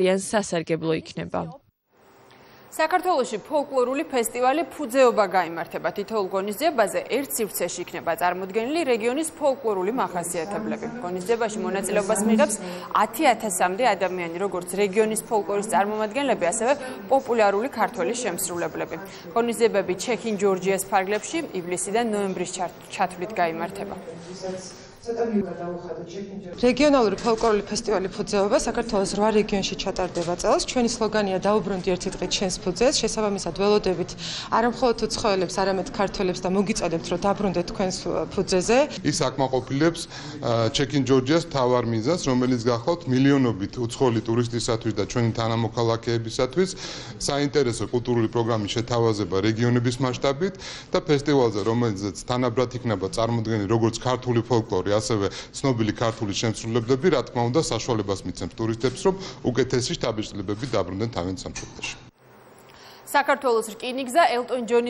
ძალიან სასარგებლო იქნება. საქართველოში ფოლკლორული ფესტივალი ფუძეობა გამართება თითოეულ ღონისძიებაზე ერთ სივრცეში იქნება წარმოდგენილი რეგიონის ფოლკლორული მახასიათებლები. ღონისძიებაში მონაწილეობას მიიღებს 10000-მდე ადამიანი, როგორც რეგიონის ფოლკლორის წარმომადგენლები, ასევე პოპულარული ქართველი შემსრულებლები. ღონისძიებები ჩეხინ ჯორჯიას ფარგლებში ივლისიდან ნოემბრის ჩათვლით გამართება. რეგიონალური ფოლკლორული ფესტივალი ფუძეობა საქართველოს 8 რეგიონში ჩატარდება წელს. ჩვენი სლოგანია დაუბრუნდი ერთი დღე ჩვენს ფუძეს. შესაბამისად ველოდებით არამხოლოდ უცხოელებს, არამედ ქართველებს და მოგიწოდებთ, რომ დაბრუნდეთ თქვენს ფუძეზე. ის აკმაყოფილებს ჩეკინ ჯორჯიას თავარ მიზანს, რომელიც გახლავთ მილიონობით უცხოელი ტურისტისათვის და ჩვენი თანამოქალაქეებისათვის საინტერესო კულტურული პროგრამის შეთავაზება რეგიონების მასშტაბით და ფესტივალზე, რომელზეც თანაბრად იქნება წარმოდგენილი როგორც ქართული ფოლკლორი ფოლკლორი, ასევე ცნობილი ქართული შემსრულებლები, რა თქმა უნდა, საშუალებას მიცემს ტურისტებს, რომ უკეთესი შთაბეჭდილებები დაბრუნდნენ თავენ სამშობლოში. საქართველოს რკინიგზა ელტონ ჯონის